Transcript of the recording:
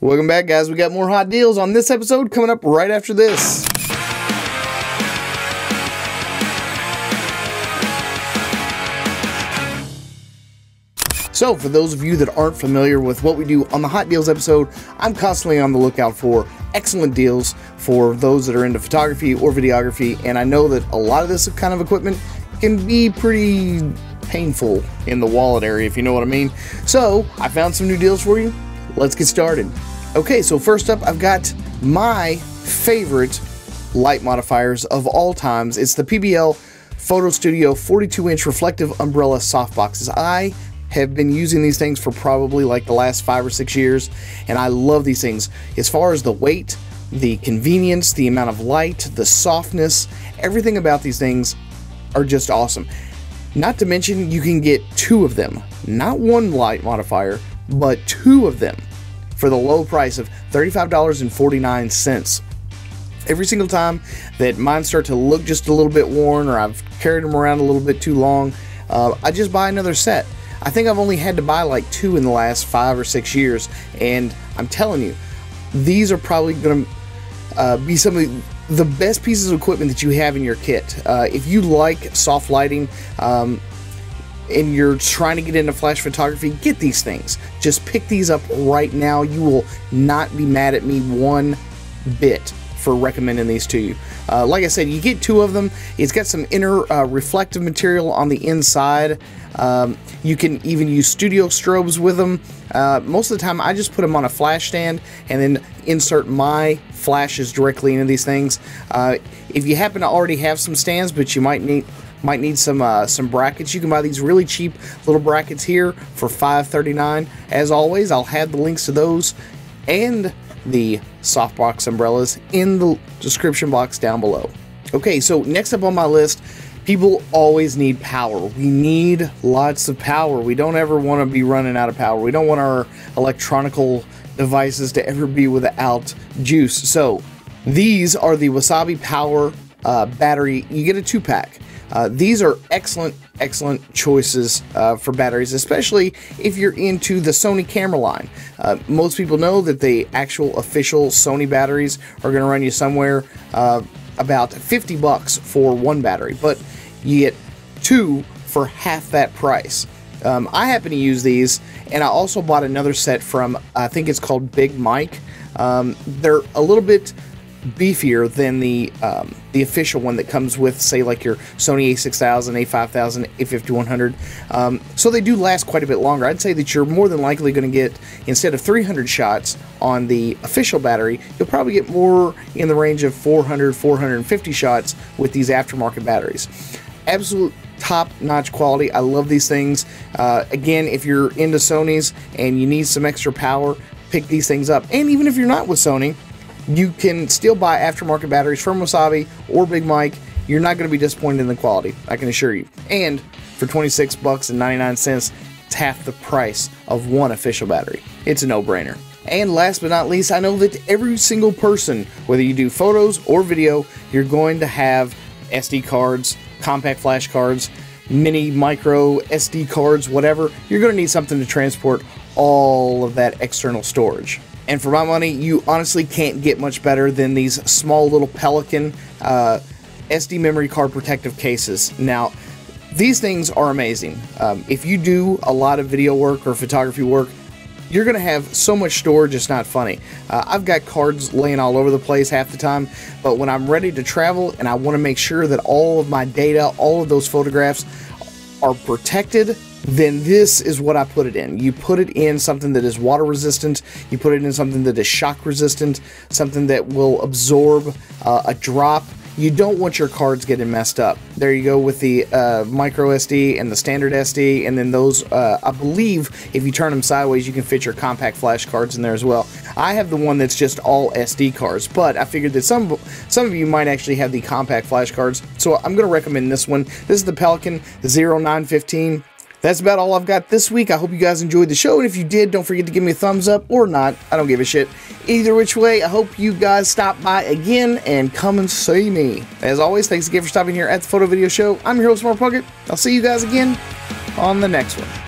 Welcome back, guys. We got more hot deals on this episode coming up right after this. So, for those of you that aren't familiar with what we do on the Hot Deals episode, I'm constantly on the lookout for excellent deals for those that are into photography or videography, and I know that a lot of this kind of equipment can be pretty painful in the wallet area, if you know what I mean. So, I found some new deals for you. Let's get started. Okay, so first up, I've got my favorite light modifiers of all times. It's the PBL Photo Studio 42 inch reflective umbrella softboxes. I have been using these things for probably like the last five or six years, and I love these things. As far as the weight, the convenience, the amount of light, the softness, everything about these things are just awesome. Not to mention, you can get two of them, not one light modifier, but two of them for the low price of $35.49. Every single time that mine start to look just a little bit worn or I've carried them around a little bit too long, uh, I just buy another set. I think I've only had to buy like two in the last five or six years, and I'm telling you, these are probably going to uh, be some of the, best pieces of equipment that you have in your kit. Uh, if you like soft lighting, um, and you're trying to get into flash photography, get these things. Just pick these up right now. You will not be mad at me one bit for recommending these to you. Uh, like I said, you get two of them. It's got some inner uh, reflective material on the inside. Um, you can even use studio strobes with them. Uh, most of the time, I just put them on a flash stand and then insert my flashes directly into these things. Uh, if you happen to already have some stands, but you might need might need some uh, some brackets. You can buy these really cheap little brackets here for $5.39. As always, I'll have the links to those and the softbox umbrellas in the description box down below. Okay, so next up on my list, people always need power. We need lots of power. We don't ever want to be running out of power. We don't want our electronical devices to ever be without juice. So these are the Wasabi Power uh, battery. You get a two pack. Uh, these are excellent, excellent choices uh, for batteries, especially if you're into the Sony camera line. Uh, most people know that the actual official Sony batteries are going to run you somewhere uh, about 50 bucks for one battery, but you get two for half that price. Um, I happen to use these, and I also bought another set from, I think it's called Big Mike. Um, they're a little bit beefier than the um, the official one that comes with, say, like your Sony A6000, A5000, A5100. Um, so they do last quite a bit longer. I'd say that you're more than likely going to get, instead of 300 shots on the official battery, you'll probably get more in the range of 400, 450 shots with these aftermarket batteries. Absolute top notch quality. I love these things. Uh, again, if you're into Sony's and you need some extra power, pick these things up. And even if you're not with Sony, you can still buy aftermarket batteries from Wasabi or Big Mike. You're not going to be disappointed in the quality, I can assure you. And for 26 bucks and 99 cents, it's half the price of one official battery. It's a no-brainer. And last but not least, I know that every single person, whether you do photos or video, you're going to have SD cards, compact flash cards, mini, micro, SD cards, whatever. You're going to need something to transport all of that external storage. And for my money, you honestly can't get much better than these small little Pelican uh, SD memory card protective cases. Now, these things are amazing. Um, if you do a lot of video work or photography work, you're going to have so much storage, it's not funny. Uh, I've got cards laying all over the place half the time, but when I'm ready to travel and I want to make sure that all of my data, all of those photographs are protected then this is what I put it in. You put it in something that is water resistant, you put it in something that is shock resistant, something that will absorb uh, a drop. You don't want your cards getting messed up. There you go with the uh, micro SD and the standard SD, and then those, uh, I believe, if you turn them sideways, you can fit your compact flash cards in there as well. I have the one that's just all SD cards, but I figured that some some of you might actually have the compact flash cards, so I'm going to recommend this one. This is the Pelican 0915 that's about all I've got this week. I hope you guys enjoyed the show, and if you did, don't forget to give me a thumbs up or not. I don't give a shit. Either which way, I hope you guys stop by again and come and see me. As always, thanks again for stopping here at the Photo Video Show. I'm your host, Mark Puckett. I'll see you guys again on the next one.